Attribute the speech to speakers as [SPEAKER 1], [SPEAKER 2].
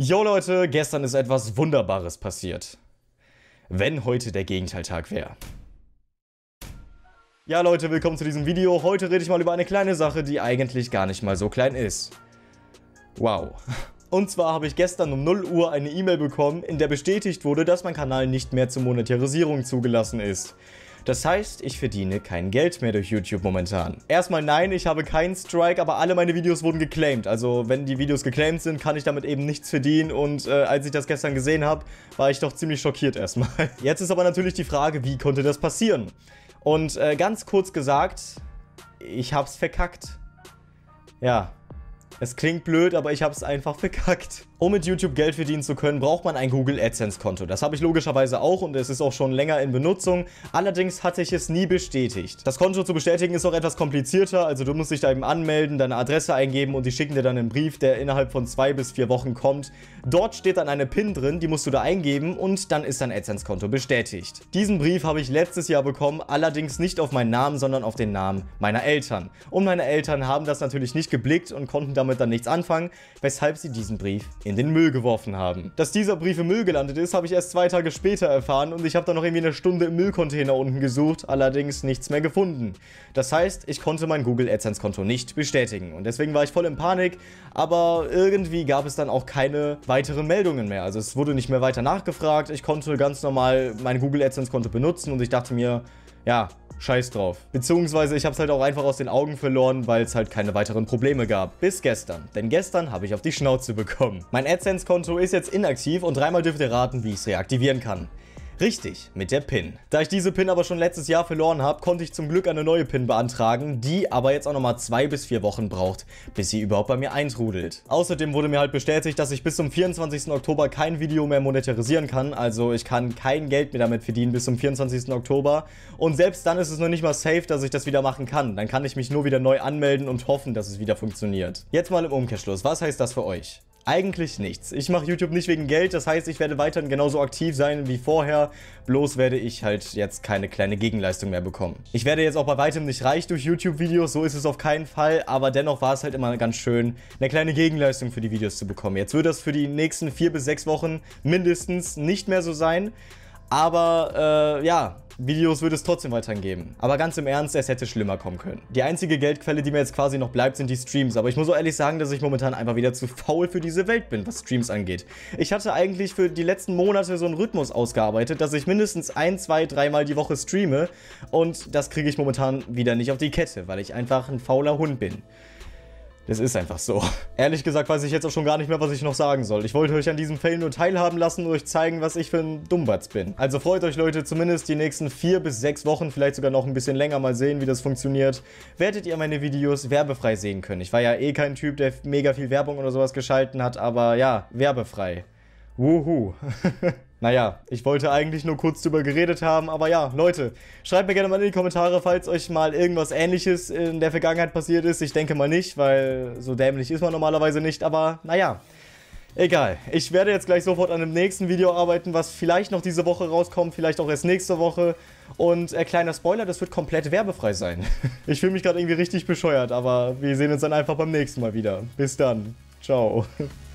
[SPEAKER 1] Jo Leute, gestern ist etwas Wunderbares passiert. Wenn heute der Gegenteiltag wäre. Ja Leute, willkommen zu diesem Video. Heute rede ich mal über eine kleine Sache, die eigentlich gar nicht mal so klein ist. Wow. Und zwar habe ich gestern um 0 Uhr eine E-Mail bekommen, in der bestätigt wurde, dass mein Kanal nicht mehr zur Monetarisierung zugelassen ist. Das heißt, ich verdiene kein Geld mehr durch YouTube momentan. Erstmal nein, ich habe keinen Strike, aber alle meine Videos wurden geclaimed. Also wenn die Videos geclaimed sind, kann ich damit eben nichts verdienen. Und äh, als ich das gestern gesehen habe, war ich doch ziemlich schockiert erstmal. Jetzt ist aber natürlich die Frage, wie konnte das passieren? Und äh, ganz kurz gesagt, ich hab's verkackt. Ja, es klingt blöd, aber ich hab's einfach verkackt. Um mit YouTube Geld verdienen zu können, braucht man ein Google AdSense Konto. Das habe ich logischerweise auch und es ist auch schon länger in Benutzung. Allerdings hatte ich es nie bestätigt. Das Konto zu bestätigen ist auch etwas komplizierter, also du musst dich da eben anmelden, deine Adresse eingeben und die schicken dir dann einen Brief, der innerhalb von zwei bis vier Wochen kommt. Dort steht dann eine PIN drin, die musst du da eingeben und dann ist dein AdSense Konto bestätigt. Diesen Brief habe ich letztes Jahr bekommen, allerdings nicht auf meinen Namen, sondern auf den Namen meiner Eltern. Und meine Eltern haben das natürlich nicht geblickt und konnten damit dann nichts anfangen, weshalb sie diesen Brief in den Müll geworfen haben. Dass dieser Brief im Müll gelandet ist, habe ich erst zwei Tage später erfahren und ich habe dann noch irgendwie eine Stunde im Müllcontainer unten gesucht, allerdings nichts mehr gefunden. Das heißt, ich konnte mein Google AdSense Konto nicht bestätigen und deswegen war ich voll in Panik, aber irgendwie gab es dann auch keine weiteren Meldungen mehr. Also es wurde nicht mehr weiter nachgefragt, ich konnte ganz normal mein Google AdSense Konto benutzen und ich dachte mir, ja, scheiß drauf. Beziehungsweise ich habe es halt auch einfach aus den Augen verloren, weil es halt keine weiteren Probleme gab. Bis gestern. Denn gestern habe ich auf die Schnauze bekommen. Mein AdSense-Konto ist jetzt inaktiv und dreimal dürft ihr raten, wie ich es reaktivieren kann. Richtig, mit der PIN. Da ich diese PIN aber schon letztes Jahr verloren habe, konnte ich zum Glück eine neue PIN beantragen, die aber jetzt auch nochmal zwei bis vier Wochen braucht, bis sie überhaupt bei mir eintrudelt. Außerdem wurde mir halt bestätigt, dass ich bis zum 24. Oktober kein Video mehr monetarisieren kann, also ich kann kein Geld mehr damit verdienen bis zum 24. Oktober. Und selbst dann ist es noch nicht mal safe, dass ich das wieder machen kann. Dann kann ich mich nur wieder neu anmelden und hoffen, dass es wieder funktioniert. Jetzt mal im Umkehrschluss, was heißt das für euch? Eigentlich nichts. Ich mache YouTube nicht wegen Geld, das heißt, ich werde weiterhin genauso aktiv sein wie vorher, bloß werde ich halt jetzt keine kleine Gegenleistung mehr bekommen. Ich werde jetzt auch bei weitem nicht reich durch YouTube-Videos, so ist es auf keinen Fall, aber dennoch war es halt immer ganz schön, eine kleine Gegenleistung für die Videos zu bekommen. Jetzt wird das für die nächsten vier bis sechs Wochen mindestens nicht mehr so sein, aber äh, ja, Videos würde es trotzdem weiterhin geben. Aber ganz im Ernst, es hätte schlimmer kommen können. Die einzige Geldquelle, die mir jetzt quasi noch bleibt, sind die Streams. Aber ich muss auch ehrlich sagen, dass ich momentan einfach wieder zu faul für diese Welt bin, was Streams angeht. Ich hatte eigentlich für die letzten Monate so einen Rhythmus ausgearbeitet, dass ich mindestens ein, zwei, dreimal die Woche streame. Und das kriege ich momentan wieder nicht auf die Kette, weil ich einfach ein fauler Hund bin. Das ist einfach so. Ehrlich gesagt weiß ich jetzt auch schon gar nicht mehr, was ich noch sagen soll. Ich wollte euch an diesem Fail nur teilhaben lassen und euch zeigen, was ich für ein Dummbatz bin. Also freut euch Leute, zumindest die nächsten vier bis sechs Wochen, vielleicht sogar noch ein bisschen länger mal sehen, wie das funktioniert, werdet ihr meine Videos werbefrei sehen können. Ich war ja eh kein Typ, der mega viel Werbung oder sowas geschalten hat, aber ja, werbefrei. Wuhu. Naja, ich wollte eigentlich nur kurz drüber geredet haben, aber ja, Leute, schreibt mir gerne mal in die Kommentare, falls euch mal irgendwas ähnliches in der Vergangenheit passiert ist. Ich denke mal nicht, weil so dämlich ist man normalerweise nicht, aber naja. Egal, ich werde jetzt gleich sofort an dem nächsten Video arbeiten, was vielleicht noch diese Woche rauskommt, vielleicht auch erst nächste Woche. Und äh, kleiner Spoiler, das wird komplett werbefrei sein. ich fühle mich gerade irgendwie richtig bescheuert, aber wir sehen uns dann einfach beim nächsten Mal wieder. Bis dann. Ciao.